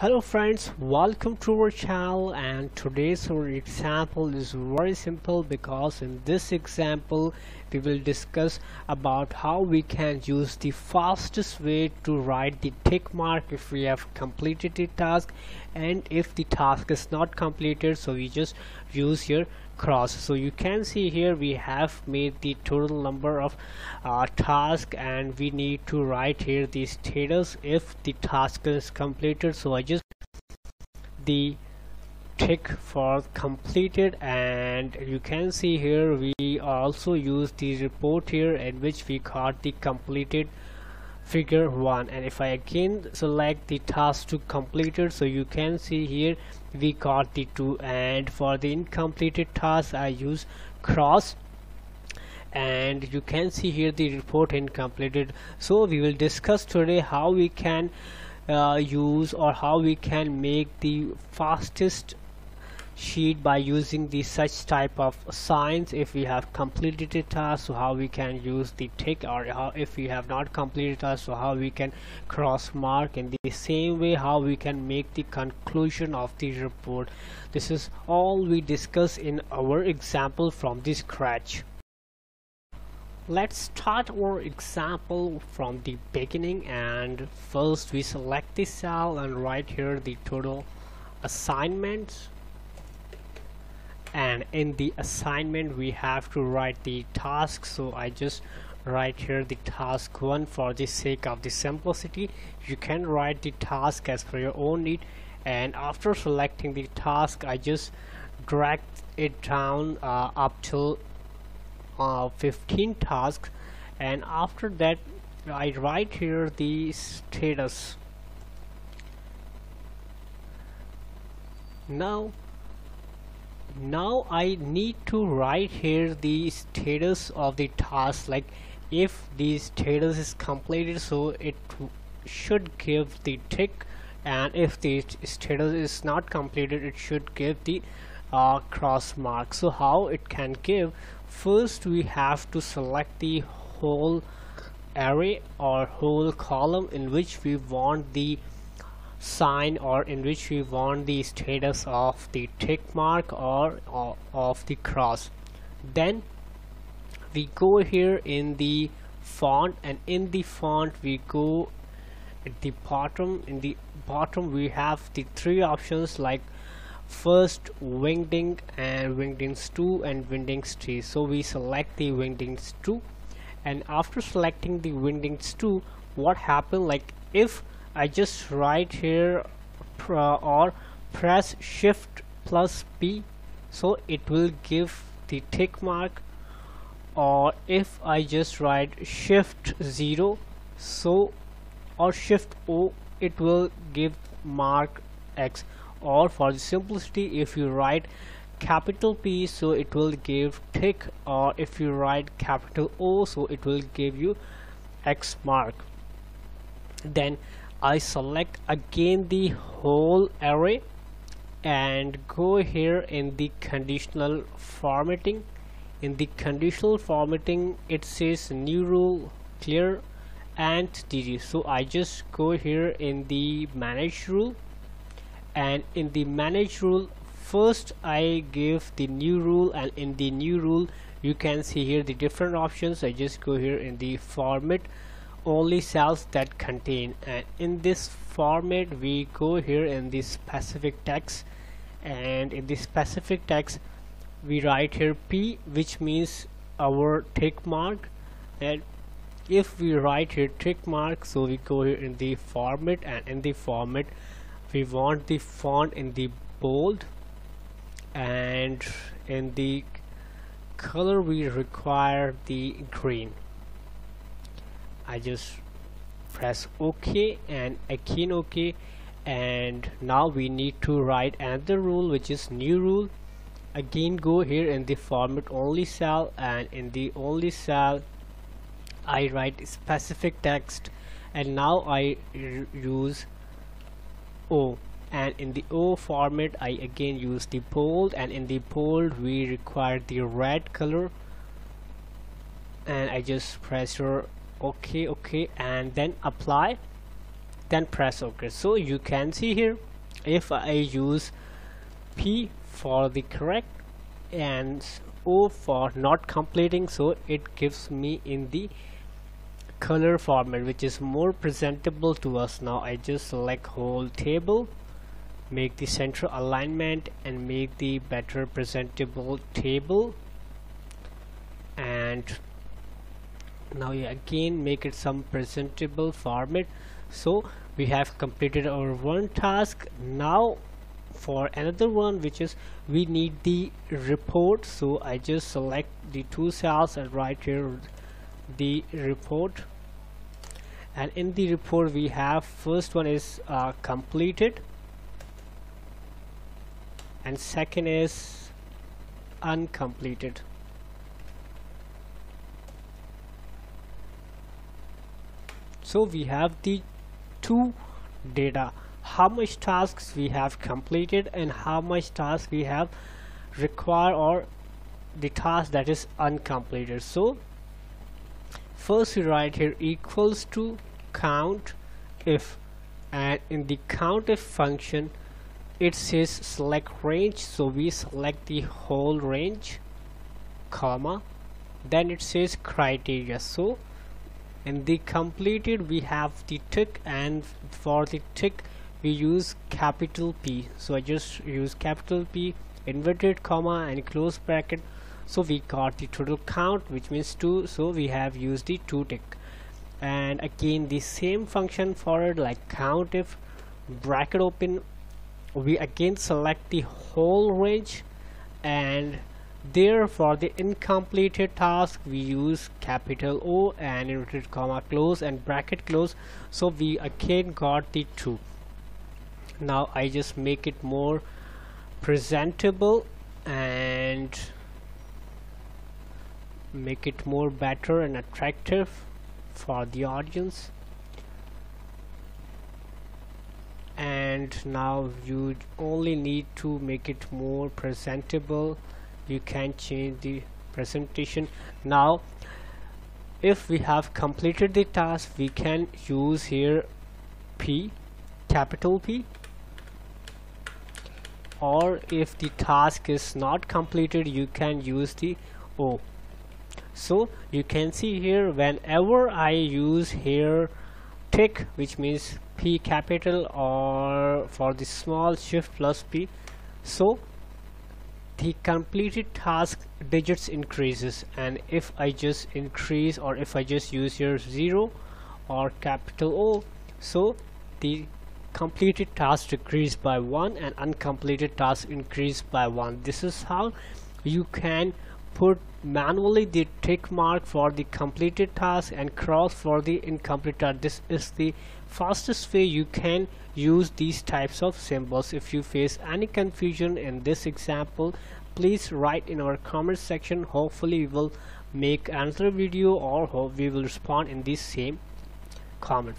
Hello friends, welcome to our channel and today's our example is very simple because in this example we will discuss about how we can use the fastest way to write the tick mark if we have completed the task. And if the task is not completed so we just use here cross. So you can see here we have made the total number of uh, task and we need to write here the status if the task is completed. So I just the tick for completed and you can see here we also use the report here in which we got the completed figure 1 and if I again select the task to completed so you can see here we got the 2 and for the incompleted task I use cross. And you can see here the report incompleted. So we will discuss today how we can uh, use or how we can make the fastest sheet by using the such type of signs if we have completed a task so how we can use the tick or how if we have not completed task so how we can cross mark. In the same way how we can make the conclusion of the report. This is all we discuss in our example from the scratch. Let's start our example from the beginning and first we select the cell and write here the total assignments and in the assignment we have to write the task. So I just write here the task 1 for the sake of the simplicity. You can write the task as per your own need. And after selecting the task I just drag it down uh, up till uh, 15 tasks. And after that I write here the status. Now now I need to write here the status of the task. Like if the status is completed so it should give the tick. And if the status is not completed it should give the uh, cross mark. So how it can give? First we have to select the whole array or whole column in which we want the sign or in which we want the status of the tick mark or, or of the cross. Then we go here in the font and in the font we go at the bottom. In the bottom we have the three options like first wingding and wingdings 2 and wingdings 3 so we select the wingdings 2 and after selecting the wingdings 2 what happened like if I just write here or press shift plus P so it will give the tick mark. Or if I just write shift 0 so or shift O it will give mark X. Or for the simplicity if you write capital P so it will give tick. Or if you write capital O so it will give you X mark. Then I select again the whole array and go here in the conditional formatting. In the conditional formatting it says new rule clear and DD so I just go here in the manage rule. And in the manage rule first I give the new rule. And in the new rule you can see here the different options. I just go here in the format only cells that contain and in this format we go here in the specific text and in the specific text we write here P which means our tick mark and if we write here tick mark so we go here in the format and in the format we want the font in the bold and in the color we require the green I just press OK and again OK. And now we need to write another rule which is new rule. Again go here in the format only cell. And in the only cell I write specific text. And now I use O. And in the O format I again use the bold. And in the bold we require the red color. And I just press your okay okay and then apply then press ok so you can see here if I use P for the correct and O for not completing so it gives me in the color format which is more presentable to us. Now I just select whole table make the center alignment and make the better presentable table. And now again make it some presentable format. So we have completed our one task. Now for another one which is we need the report. So I just select the two cells and write here the report. And in the report we have first one is uh, completed. And second is uncompleted so we have the two data. How much tasks we have completed and how much tasks we have required or the task that is uncompleted. So first we write here equals to count if and in the count if function it says select range. So we select the whole range comma then it says criteria. So in the completed we have the tick and for the tick we use capital P. So I just use capital P inverted comma and close bracket. So we got the total count which means 2 so we have used the 2 tick. And again the same function for it like count if bracket open. We again select the whole range and there for the incompleted task we use capital O and inverted comma close and bracket close. So we again got the two. Now I just make it more presentable and make it more better and attractive for the audience. And now you only need to make it more presentable you can change the presentation. Now if we have completed the task we can use here P capital P. Or if the task is not completed you can use the O. So you can see here whenever I use here tick which means P capital or for the small shift plus P so the completed task digits increases and if I just increase or if I just use here 0 or capital O so the completed task decrease by 1 and uncompleted task increase by 1 this is how you can put manually the tick mark for the completed task and cross for the incomplete task. This is the fastest way you can use these types of symbols. If you face any confusion in this example please write in our comment section. Hopefully we will make another video or we will respond in this same comment